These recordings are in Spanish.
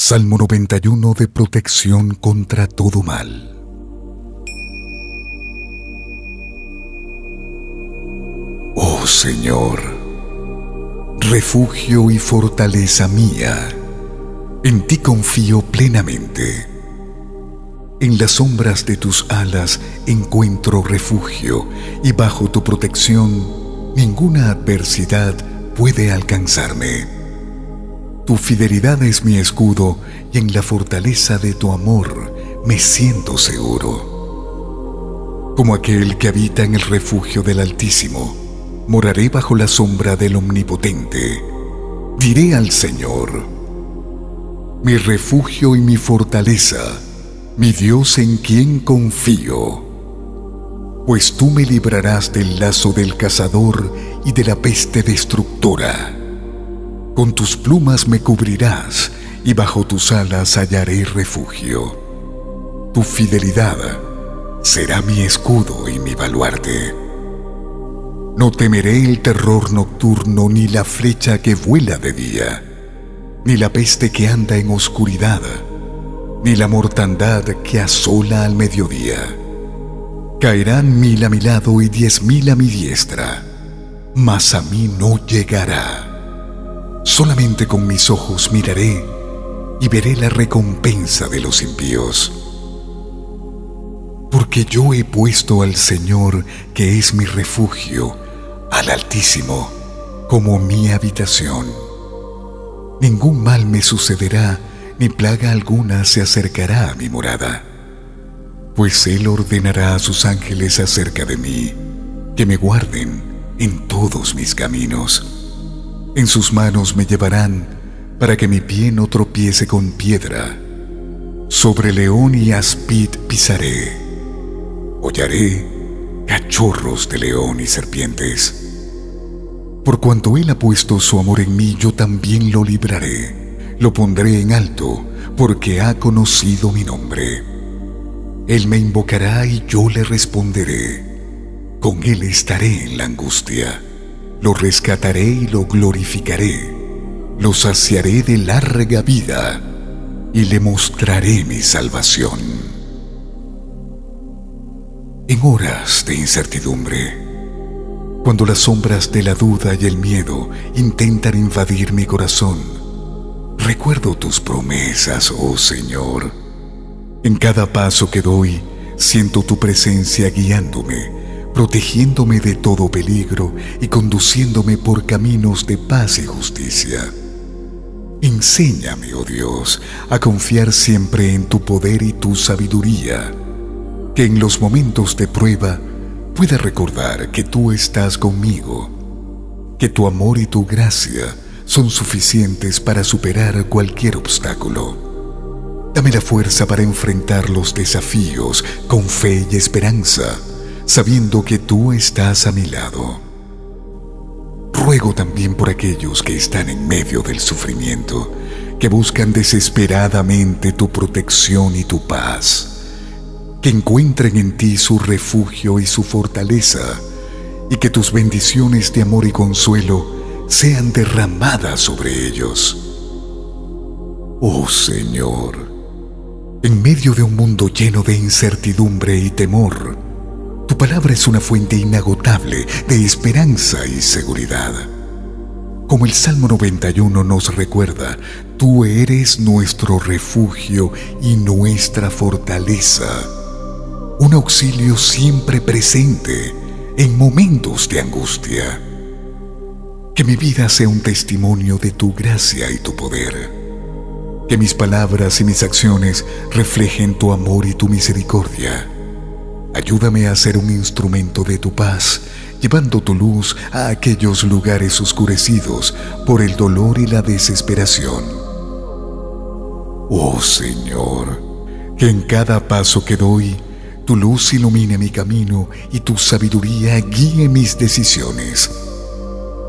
Salmo 91 de protección contra todo mal. Oh Señor, refugio y fortaleza mía, en ti confío plenamente. En las sombras de tus alas encuentro refugio y bajo tu protección ninguna adversidad puede alcanzarme. Tu fidelidad es mi escudo y en la fortaleza de tu amor me siento seguro. Como aquel que habita en el refugio del Altísimo, moraré bajo la sombra del Omnipotente. Diré al Señor, mi refugio y mi fortaleza, mi Dios en quien confío. Pues tú me librarás del lazo del cazador y de la peste destructora con tus plumas me cubrirás y bajo tus alas hallaré refugio. Tu fidelidad será mi escudo y mi baluarte. No temeré el terror nocturno ni la flecha que vuela de día, ni la peste que anda en oscuridad, ni la mortandad que asola al mediodía. Caerán mil a mi lado y diez mil a mi diestra, mas a mí no llegará. Solamente con mis ojos miraré y veré la recompensa de los impíos. Porque yo he puesto al Señor, que es mi refugio, al Altísimo, como mi habitación. Ningún mal me sucederá, ni plaga alguna se acercará a mi morada. Pues Él ordenará a sus ángeles acerca de mí, que me guarden en todos mis caminos en sus manos me llevarán para que mi pie no tropiece con piedra. Sobre león y aspid pisaré. Hollaré cachorros de león y serpientes. Por cuanto Él ha puesto su amor en mí, yo también lo libraré. Lo pondré en alto, porque ha conocido mi nombre. Él me invocará y yo le responderé. Con Él estaré en la angustia lo rescataré y lo glorificaré, lo saciaré de larga vida y le mostraré mi salvación. En horas de incertidumbre, cuando las sombras de la duda y el miedo intentan invadir mi corazón, recuerdo tus promesas, oh Señor. En cada paso que doy, siento tu presencia guiándome protegiéndome de todo peligro y conduciéndome por caminos de paz y justicia. Enséñame, oh Dios, a confiar siempre en tu poder y tu sabiduría, que en los momentos de prueba pueda recordar que tú estás conmigo, que tu amor y tu gracia son suficientes para superar cualquier obstáculo. Dame la fuerza para enfrentar los desafíos con fe y esperanza sabiendo que tú estás a mi lado. Ruego también por aquellos que están en medio del sufrimiento, que buscan desesperadamente tu protección y tu paz, que encuentren en ti su refugio y su fortaleza, y que tus bendiciones de amor y consuelo sean derramadas sobre ellos. Oh Señor, en medio de un mundo lleno de incertidumbre y temor, tu palabra es una fuente inagotable de esperanza y seguridad. Como el Salmo 91 nos recuerda, tú eres nuestro refugio y nuestra fortaleza, un auxilio siempre presente en momentos de angustia. Que mi vida sea un testimonio de tu gracia y tu poder. Que mis palabras y mis acciones reflejen tu amor y tu misericordia Ayúdame a ser un instrumento de tu paz, llevando tu luz a aquellos lugares oscurecidos por el dolor y la desesperación. Oh Señor, que en cada paso que doy, tu luz ilumine mi camino y tu sabiduría guíe mis decisiones.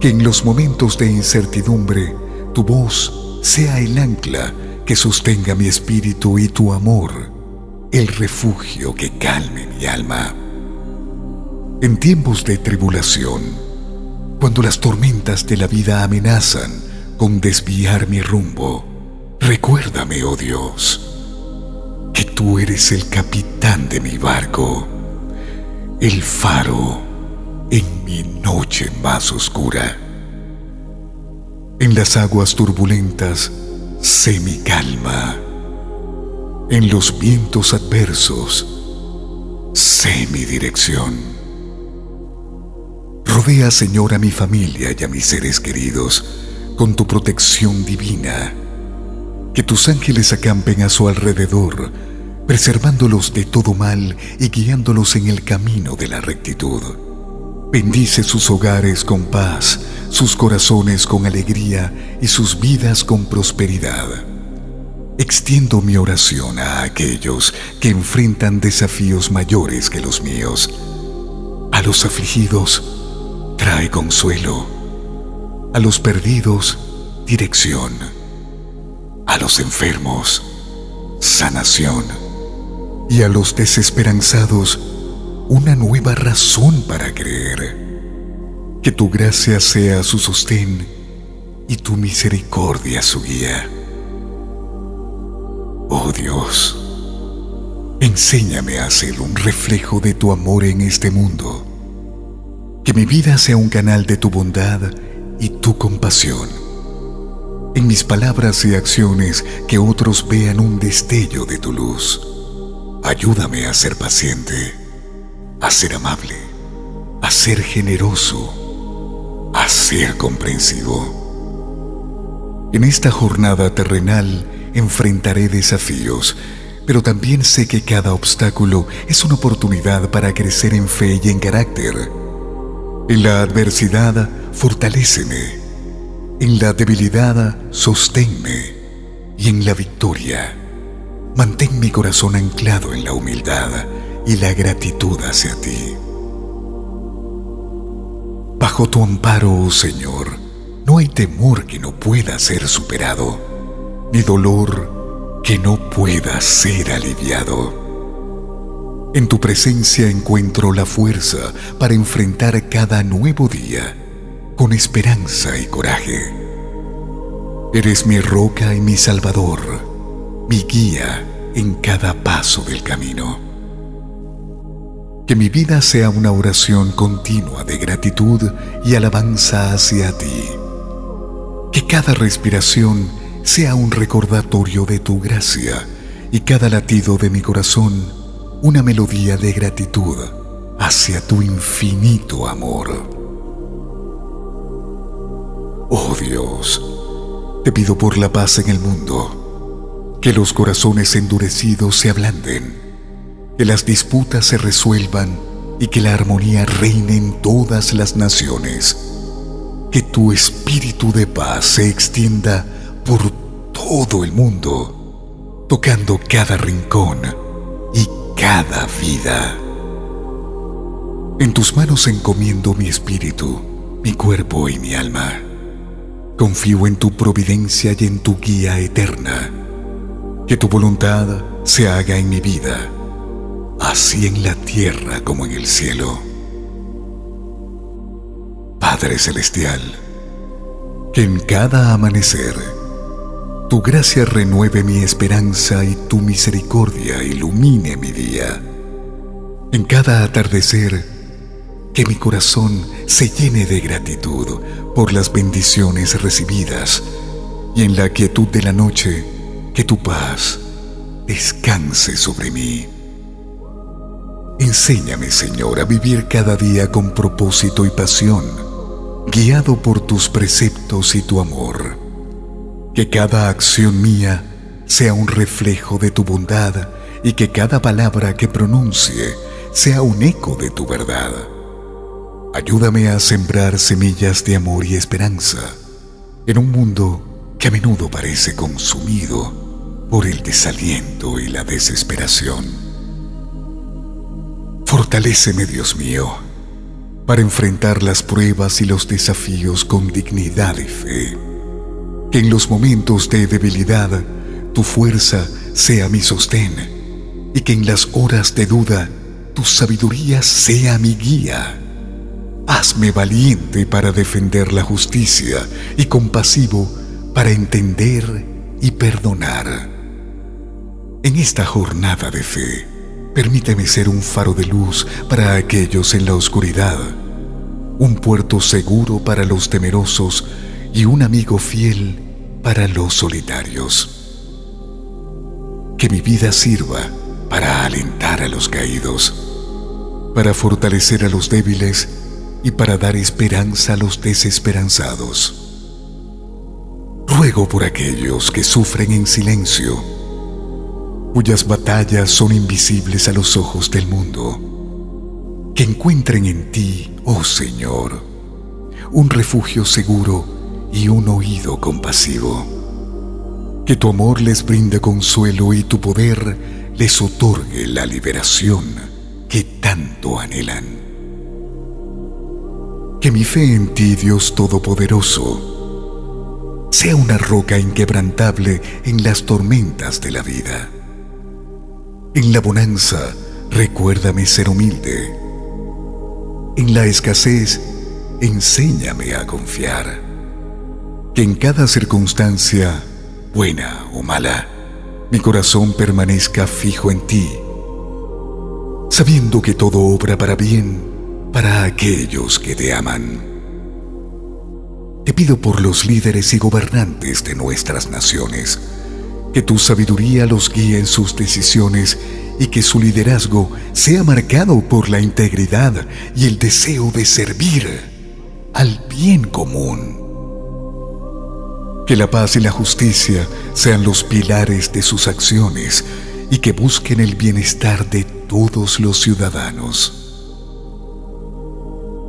Que en los momentos de incertidumbre, tu voz sea el ancla que sostenga mi espíritu y tu amor el refugio que calme mi alma. En tiempos de tribulación, cuando las tormentas de la vida amenazan con desviar mi rumbo, Recuérdame, oh Dios, que tú eres el capitán de mi barco, el faro en mi noche más oscura. En las aguas turbulentas, sé mi calma. En los vientos adversos, sé mi dirección. Rodea, Señor, a mi familia y a mis seres queridos con tu protección divina. Que tus ángeles acampen a su alrededor, preservándolos de todo mal y guiándolos en el camino de la rectitud. Bendice sus hogares con paz, sus corazones con alegría y sus vidas con prosperidad. Extiendo mi oración a aquellos que enfrentan desafíos mayores que los míos. A los afligidos, trae consuelo. A los perdidos, dirección. A los enfermos, sanación. Y a los desesperanzados, una nueva razón para creer. Que tu gracia sea su sostén y tu misericordia su guía. Oh Dios, enséñame a ser un reflejo de tu amor en este mundo. Que mi vida sea un canal de tu bondad y tu compasión. En mis palabras y acciones que otros vean un destello de tu luz. Ayúdame a ser paciente, a ser amable, a ser generoso, a ser comprensivo. En esta jornada terrenal, enfrentaré desafíos, pero también sé que cada obstáculo es una oportunidad para crecer en fe y en carácter. En la adversidad, fortaléceme. En la debilidad, sosténme. Y en la victoria, mantén mi corazón anclado en la humildad y la gratitud hacia ti. Bajo tu amparo, oh Señor, no hay temor que no pueda ser superado ni dolor que no pueda ser aliviado. En tu presencia encuentro la fuerza para enfrentar cada nuevo día con esperanza y coraje. Eres mi roca y mi salvador, mi guía en cada paso del camino. Que mi vida sea una oración continua de gratitud y alabanza hacia ti. Que cada respiración sea un recordatorio de tu gracia y cada latido de mi corazón una melodía de gratitud hacia tu infinito amor. Oh Dios, te pido por la paz en el mundo, que los corazones endurecidos se ablanden, que las disputas se resuelvan y que la armonía reine en todas las naciones, que tu espíritu de paz se extienda por todo el mundo, tocando cada rincón y cada vida. En tus manos encomiendo mi espíritu, mi cuerpo y mi alma. Confío en tu providencia y en tu guía eterna. Que tu voluntad se haga en mi vida, así en la tierra como en el cielo. Padre Celestial, que en cada amanecer tu gracia renueve mi esperanza y tu misericordia ilumine mi día. En cada atardecer, que mi corazón se llene de gratitud por las bendiciones recibidas y en la quietud de la noche, que tu paz descanse sobre mí. Enséñame, Señor, a vivir cada día con propósito y pasión, guiado por tus preceptos y tu amor que cada acción mía sea un reflejo de tu bondad y que cada palabra que pronuncie sea un eco de tu verdad. Ayúdame a sembrar semillas de amor y esperanza en un mundo que a menudo parece consumido por el desaliento y la desesperación. Fortaléceme, Dios mío, para enfrentar las pruebas y los desafíos con dignidad y fe que en los momentos de debilidad tu fuerza sea mi sostén y que en las horas de duda tu sabiduría sea mi guía. Hazme valiente para defender la justicia y compasivo para entender y perdonar. En esta jornada de fe, permíteme ser un faro de luz para aquellos en la oscuridad, un puerto seguro para los temerosos y un amigo fiel para los solitarios. Que mi vida sirva para alentar a los caídos, para fortalecer a los débiles y para dar esperanza a los desesperanzados. Ruego por aquellos que sufren en silencio, cuyas batallas son invisibles a los ojos del mundo, que encuentren en ti, oh Señor, un refugio seguro y un oído compasivo. Que tu amor les brinde consuelo y tu poder les otorgue la liberación que tanto anhelan que mi fe en ti, Dios Todopoderoso, sea una roca inquebrantable en las tormentas de la vida. En la bonanza, recuérdame ser humilde. En la escasez, enséñame a confiar. Que en cada circunstancia, buena o mala, mi corazón permanezca fijo en ti, sabiendo que todo obra para bien para aquellos que te aman. Te pido por los líderes y gobernantes de nuestras naciones, que tu sabiduría los guíe en sus decisiones y que su liderazgo sea marcado por la integridad y el deseo de servir al bien común. Que la paz y la justicia sean los pilares de sus acciones y que busquen el bienestar de todos los ciudadanos.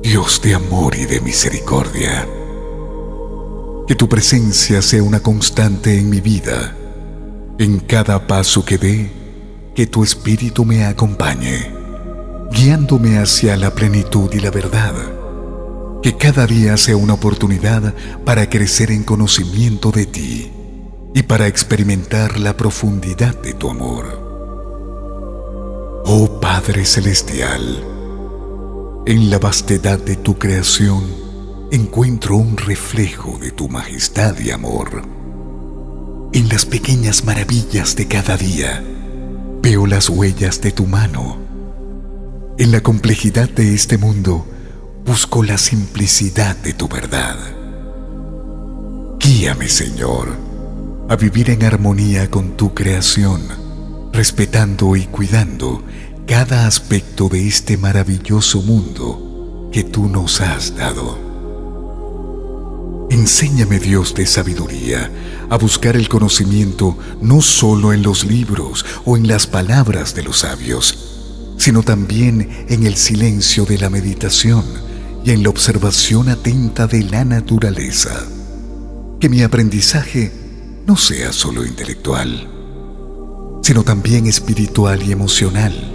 Dios de amor y de misericordia. Que tu presencia sea una constante en mi vida. En cada paso que dé, que tu espíritu me acompañe, guiándome hacia la plenitud y la verdad. Que cada día sea una oportunidad para crecer en conocimiento de ti y para experimentar la profundidad de tu amor. Oh Padre Celestial, en la vastedad de tu creación encuentro un reflejo de tu majestad y amor. En las pequeñas maravillas de cada día veo las huellas de tu mano. En la complejidad de este mundo busco la simplicidad de tu verdad. Guíame, Señor, a vivir en armonía con tu creación, respetando y cuidando cada aspecto de este maravilloso mundo que tú nos has dado. Enséñame Dios de sabiduría a buscar el conocimiento no solo en los libros o en las palabras de los sabios, sino también en el silencio de la meditación y en la observación atenta de la naturaleza. Que mi aprendizaje no sea solo intelectual, sino también espiritual y emocional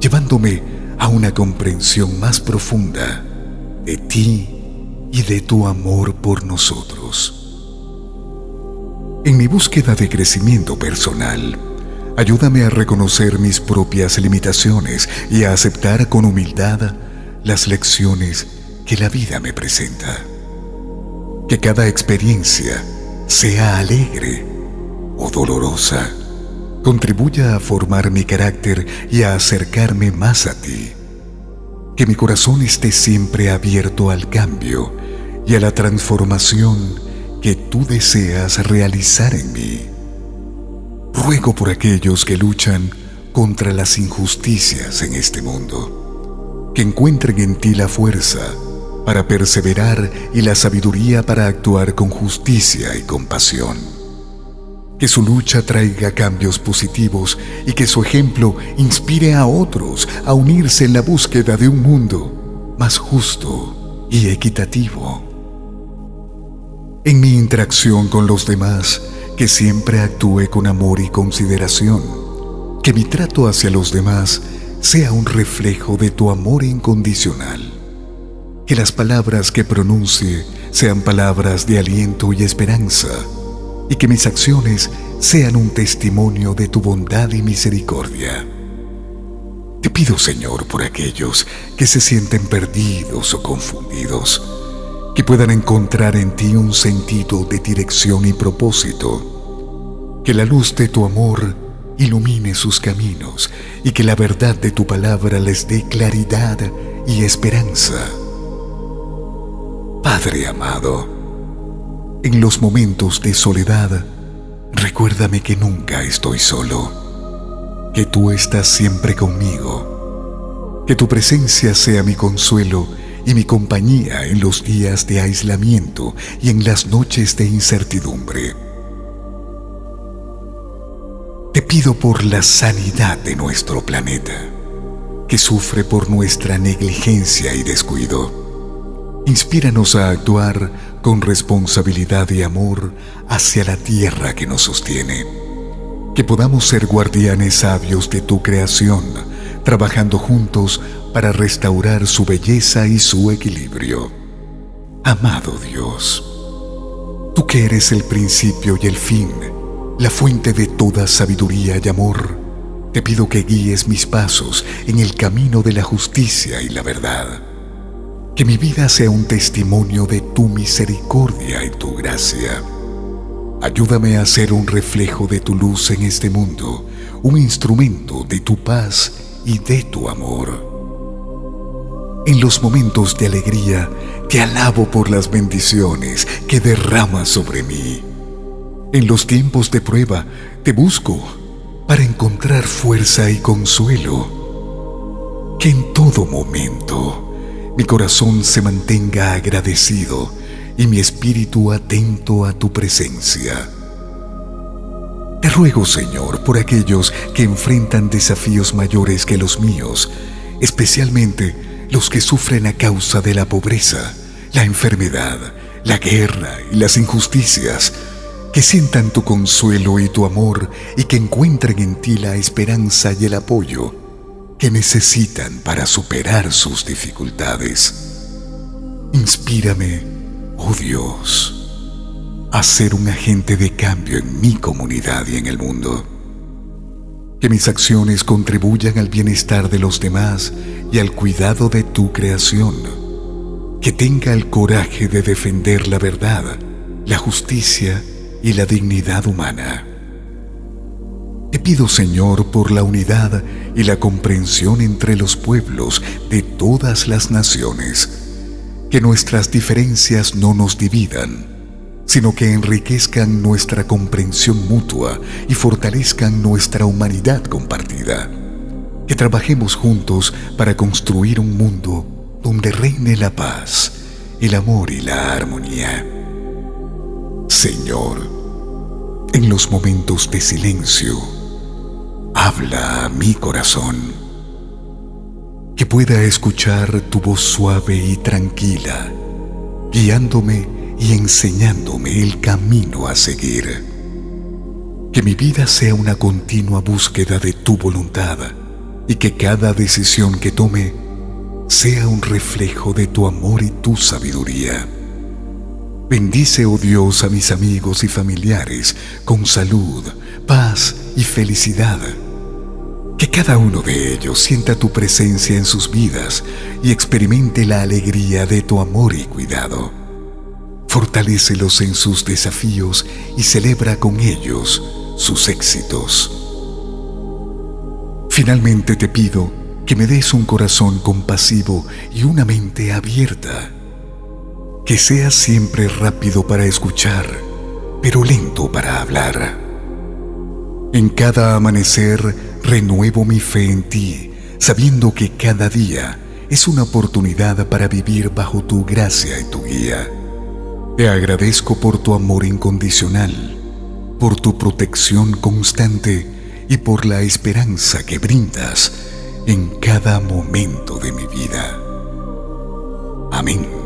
llevándome a una comprensión más profunda de ti y de tu amor por nosotros. En mi búsqueda de crecimiento personal, ayúdame a reconocer mis propias limitaciones y a aceptar con humildad las lecciones que la vida me presenta. Que cada experiencia, sea alegre o dolorosa, contribuya a formar mi carácter y a acercarme más a ti. Que mi corazón esté siempre abierto al cambio y a la transformación que tú deseas realizar en mí. Ruego por aquellos que luchan contra las injusticias en este mundo, que encuentren en ti la fuerza para perseverar y la sabiduría para actuar con justicia y compasión. Que su lucha traiga cambios positivos y que su ejemplo inspire a otros a unirse en la búsqueda de un mundo más justo y equitativo. En mi interacción con los demás, que siempre actúe con amor y consideración, que mi trato hacia los demás sea un reflejo de tu amor incondicional, que las palabras que pronuncie sean palabras de aliento y esperanza, y que mis acciones sean un testimonio de tu bondad y misericordia. Te pido, Señor, por aquellos que se sienten perdidos o confundidos, que puedan encontrar en ti un sentido de dirección y propósito, Que la luz de tu amor ilumine sus caminos y que la verdad de tu palabra les dé claridad y esperanza. Padre amado, en los momentos de soledad, recuérdame que nunca estoy solo, que tú estás siempre conmigo, que tu presencia sea mi consuelo y mi compañía en los días de aislamiento y en las noches de incertidumbre. Te pido por la sanidad de nuestro planeta, que sufre por nuestra negligencia y descuido. Inspíranos a actuar con responsabilidad y amor hacia la tierra que nos sostiene. Que podamos ser guardianes sabios de tu creación, trabajando juntos para restaurar su belleza y su equilibrio. Amado Dios, tú que eres el principio y el fin, la fuente de toda sabiduría y amor, te pido que guíes mis pasos en el camino de la justicia y la verdad. Que mi vida sea un testimonio de tu misericordia y tu gracia. Ayúdame a ser un reflejo de tu luz en este mundo, un instrumento de tu paz y de tu amor. En los momentos de alegría, te alabo por las bendiciones que derramas sobre mí. En los tiempos de prueba, te busco para encontrar fuerza y consuelo. Que en todo momento mi corazón se mantenga agradecido y mi espíritu atento a tu presencia. Te ruego, Señor, por aquellos que enfrentan desafíos mayores que los míos, especialmente los que sufren a causa de la pobreza, la enfermedad, la guerra y las injusticias, que sientan tu consuelo y tu amor y que encuentren en ti la esperanza y el apoyo que necesitan para superar sus dificultades. Inspírame, oh Dios, a ser un agente de cambio en mi comunidad y en el mundo que mis acciones contribuyan al bienestar de los demás y al cuidado de tu creación. Que tenga el coraje de defender la verdad, la justicia y la dignidad humana. Te pido, Señor, por la unidad y la comprensión entre los pueblos de todas las naciones, que nuestras diferencias no nos dividan sino que enriquezcan nuestra comprensión mutua y fortalezcan nuestra humanidad compartida. Que trabajemos juntos para construir un mundo donde reine la paz, el amor y la armonía. Señor, en los momentos de silencio, habla a mi corazón, que pueda escuchar tu voz suave y tranquila, guiándome y enseñándome el camino a seguir. Que mi vida sea una continua búsqueda de tu voluntad y que cada decisión que tome sea un reflejo de tu amor y tu sabiduría. Bendice, oh Dios, a mis amigos y familiares con salud, paz y felicidad. Que cada uno de ellos sienta tu presencia en sus vidas y experimente la alegría de tu amor y cuidado fortalécelos en sus desafíos y celebra con ellos sus éxitos. Finalmente te pido que me des un corazón compasivo y una mente abierta, que seas siempre rápido para escuchar, pero lento para hablar. En cada amanecer renuevo mi fe en ti, sabiendo que cada día es una oportunidad para vivir bajo tu gracia y tu guía. Te agradezco por tu amor incondicional, por tu protección constante y por la esperanza que brindas en cada momento de mi vida. Amén.